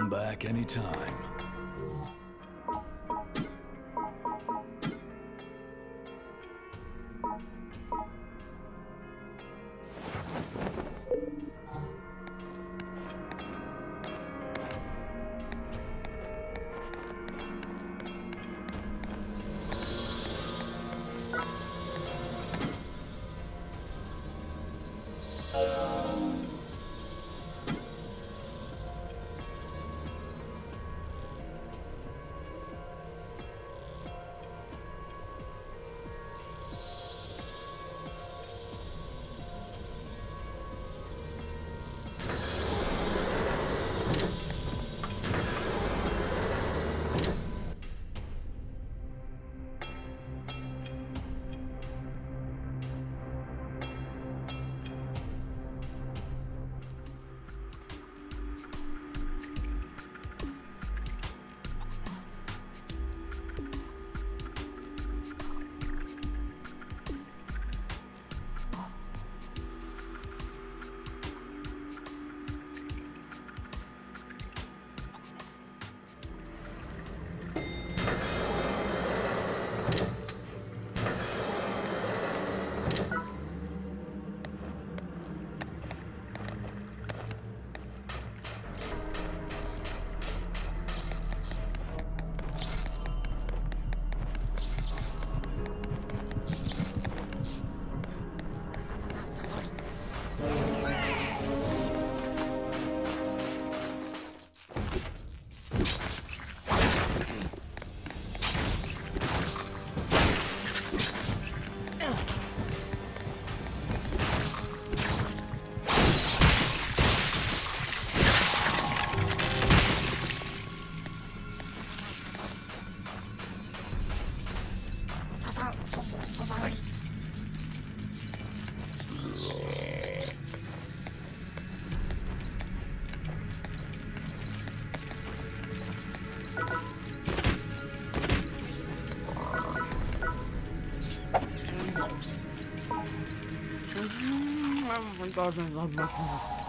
Come back anytime. Oh my god, I love mushrooms.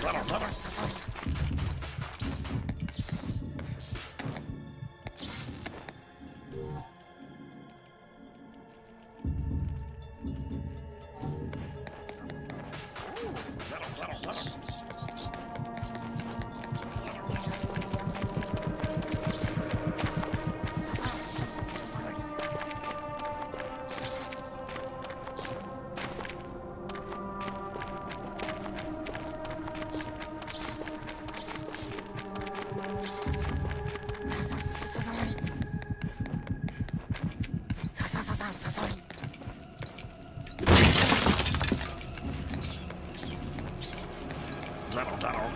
Brother, brother, brother. tunnel, tunnel.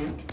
Mm-hmm.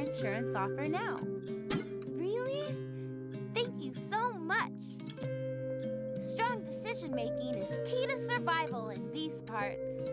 Insurance offer now? Really? Thank you so much. Strong decision making is key to survival in these parts.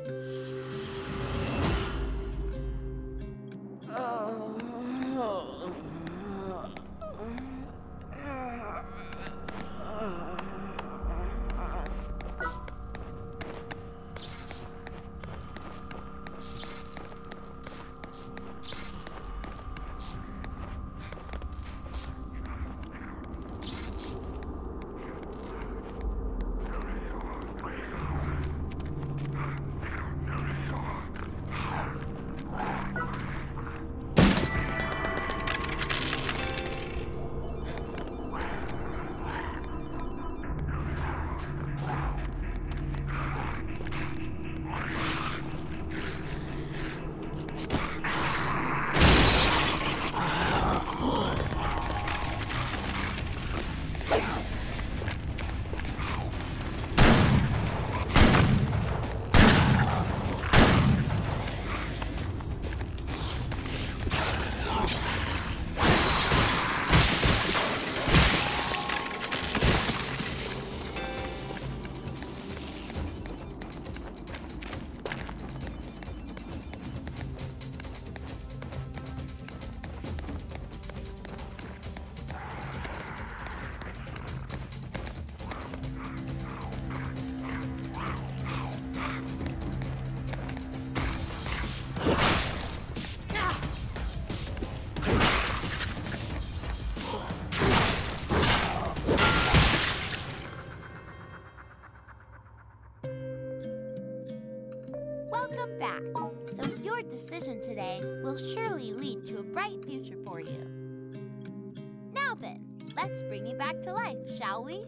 Back to life, shall we?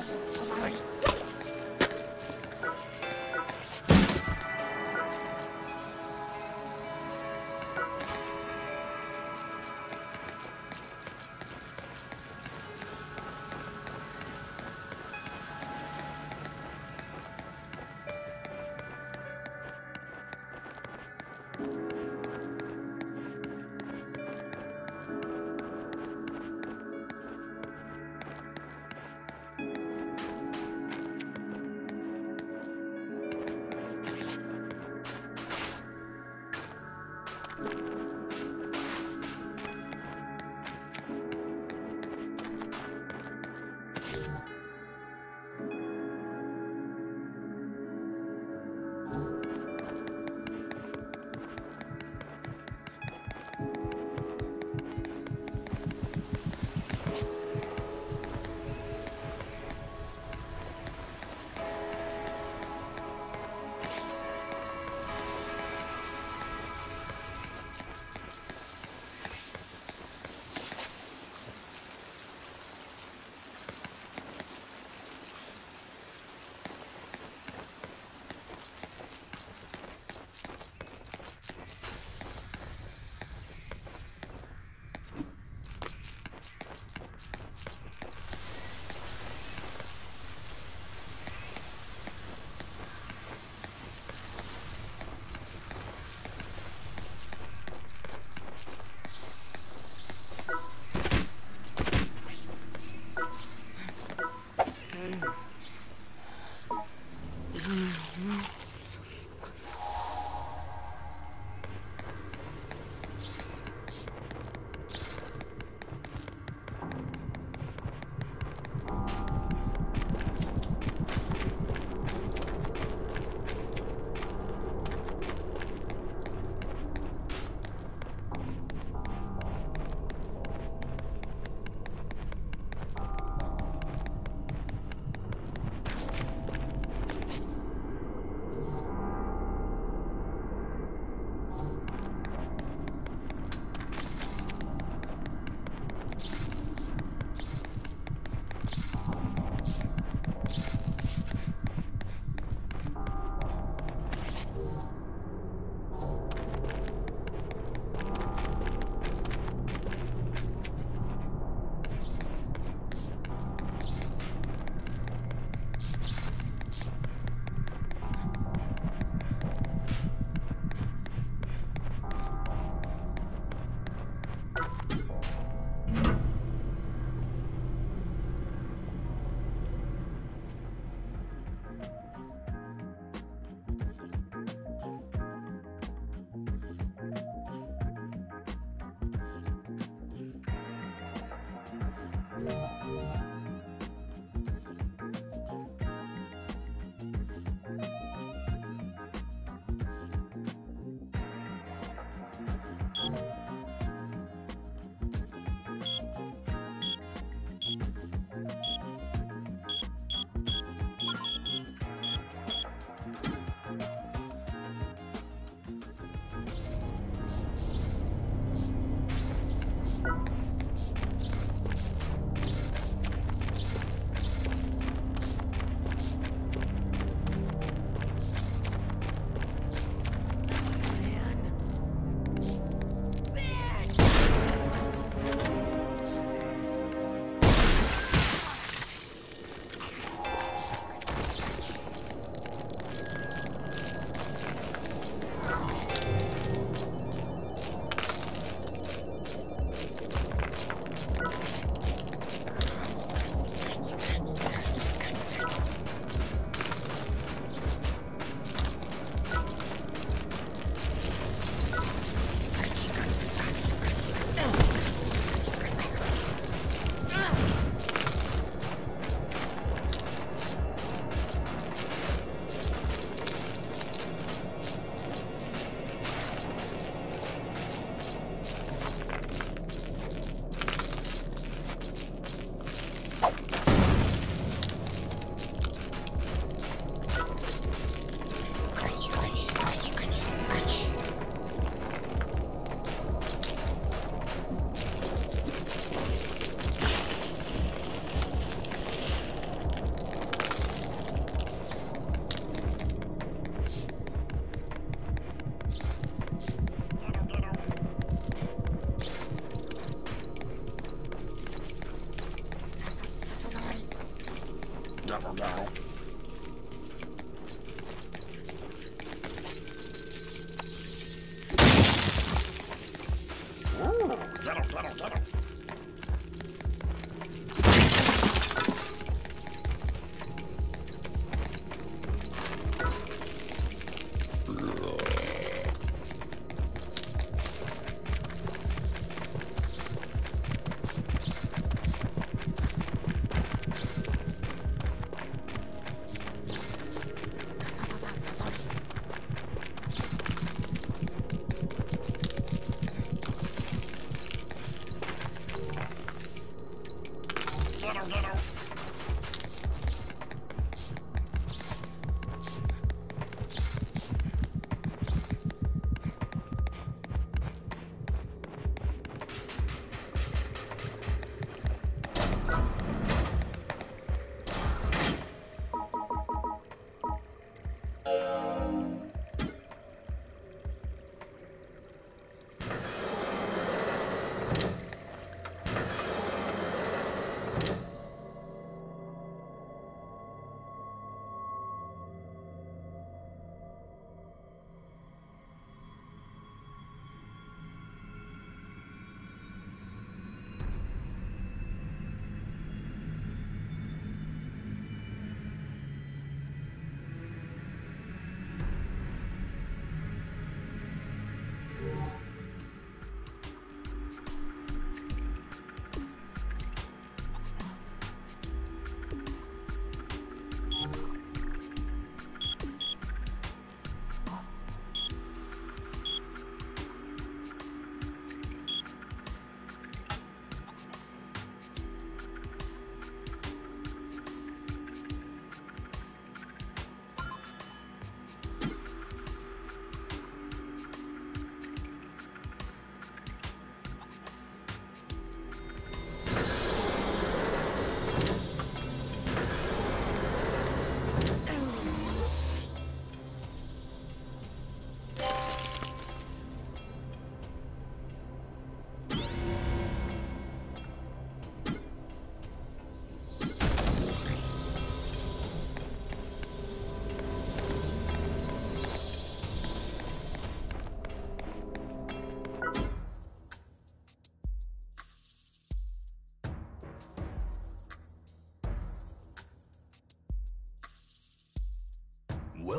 はい。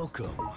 Welcome.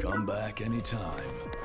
Come back anytime.